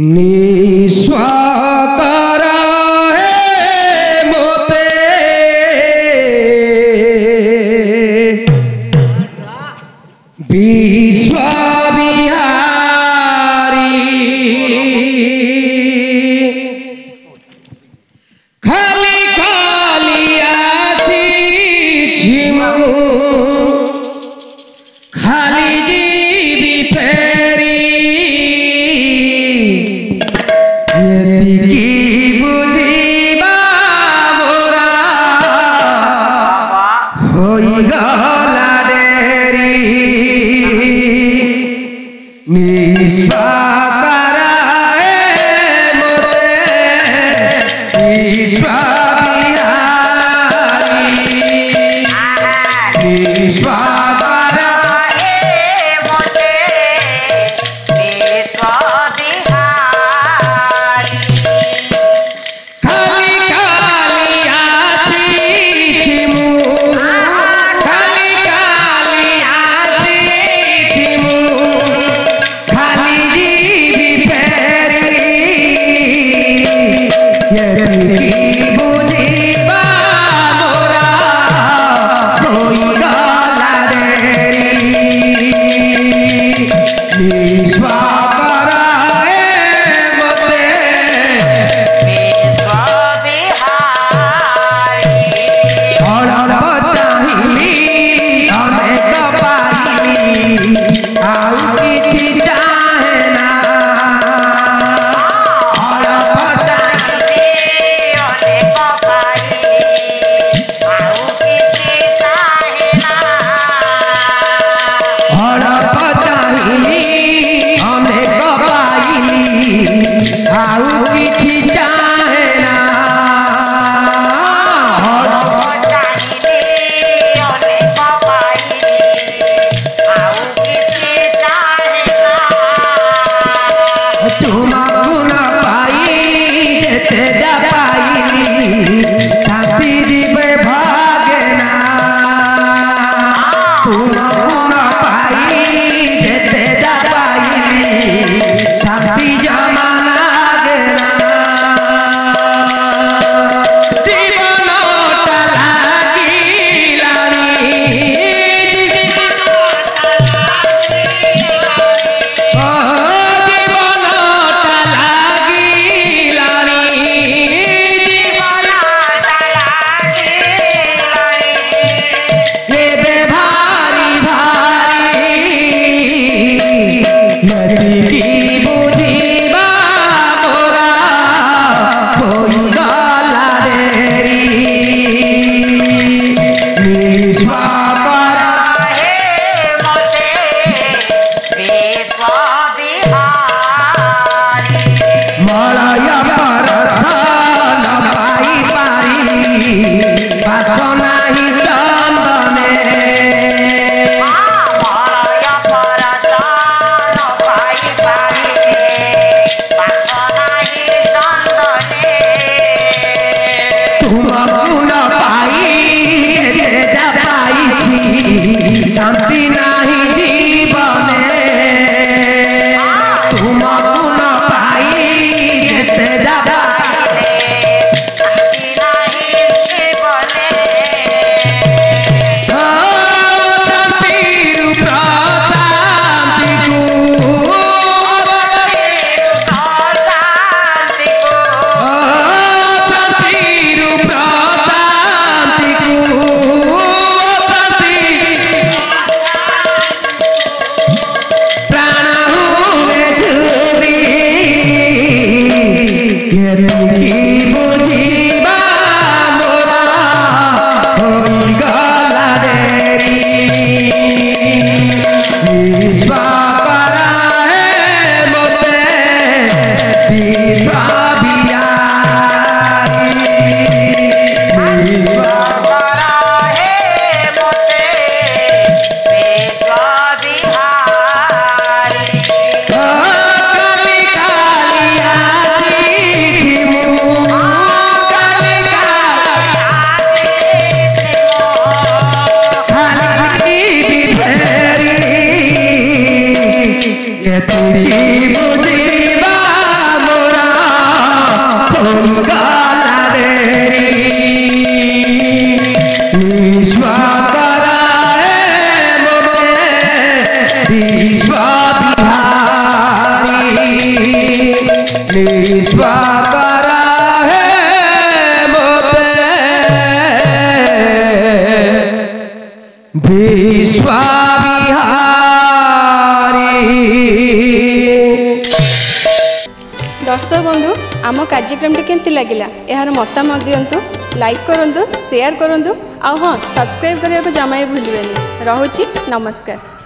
निस्वाकारा है मोते। विश्वामिया ता He's right. सुना oh, यति দর্শক বন্ধু আম কার্যক্রমটি কেমতি লাগিলা এর মতামত দিও লাইক করতু সেয়ার করতু আ সবসক্রাইব করা জমাই ভুলবেনি রহুছি নমস্কার